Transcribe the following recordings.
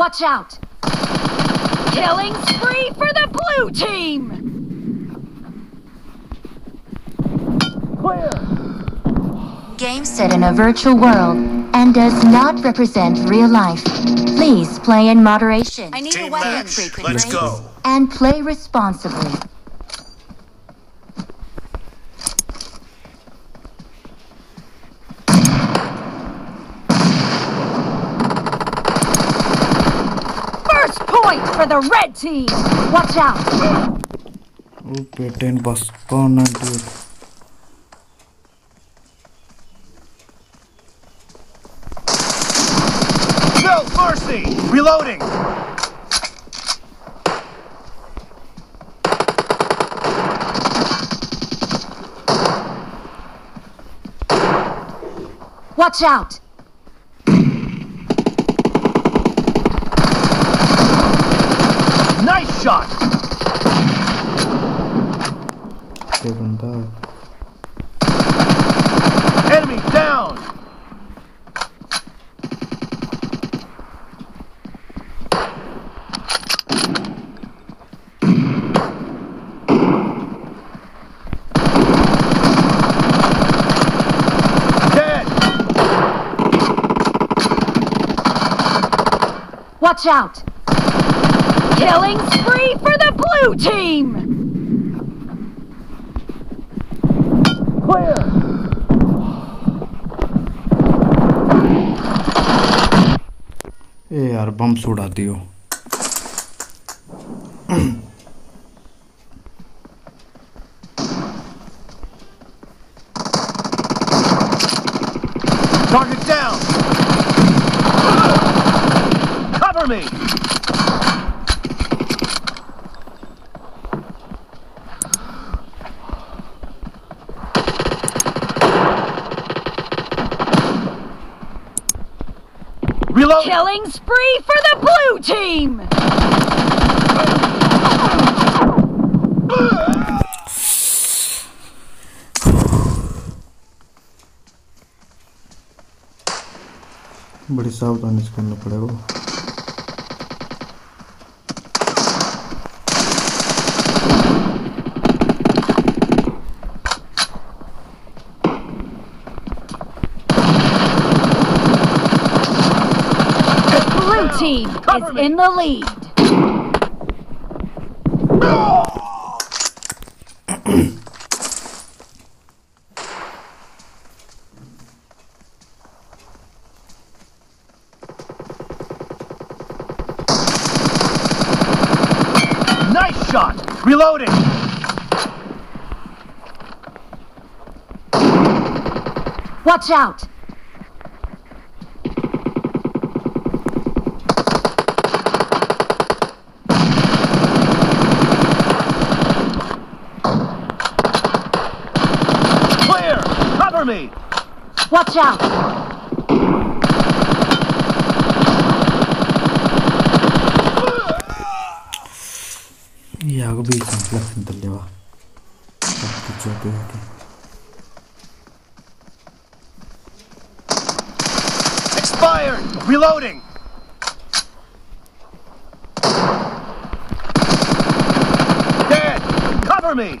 Watch out! Killing spree for the blue team! Clear. Game set in a virtual world and does not represent real life. Please play in moderation I need Team a weapon. match. Let's go. and play responsibly. point for the red team. Watch out. Pretend bus corner dude. No mercy. Reloading. Watch out! Nice shot. ఉందా Enemy down. Watch out! Killing spree for the blue team! Clear. ए यार bumps उड़ा दियो Target down. Cover me. Reload. Killing spree for the blue team! बड़ी सावधानी से करना पड़ेगा Blue team is in the lead. Nice shot. Reloading. Watch out! me! Watch out! Yeah, I'll be complex in the liver. That's the joke. Expired! Reloading! Dead! Cover me!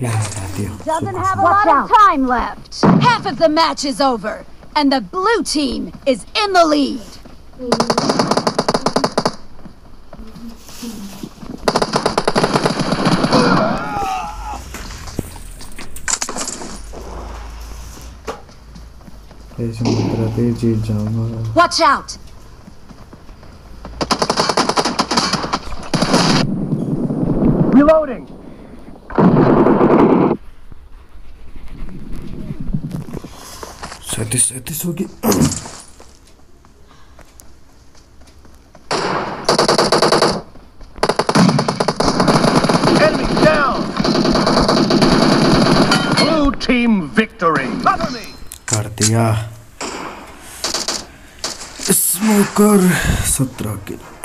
Yeah, Doesn't have a Watch lot out. of time left. Half of the match is over, and the blue team is in the lead. Watch out! Reloading! सैतीस सैतीस होगी Enemy down! Blue team victory! Cover me! कर दिया smoker सत्रह kilo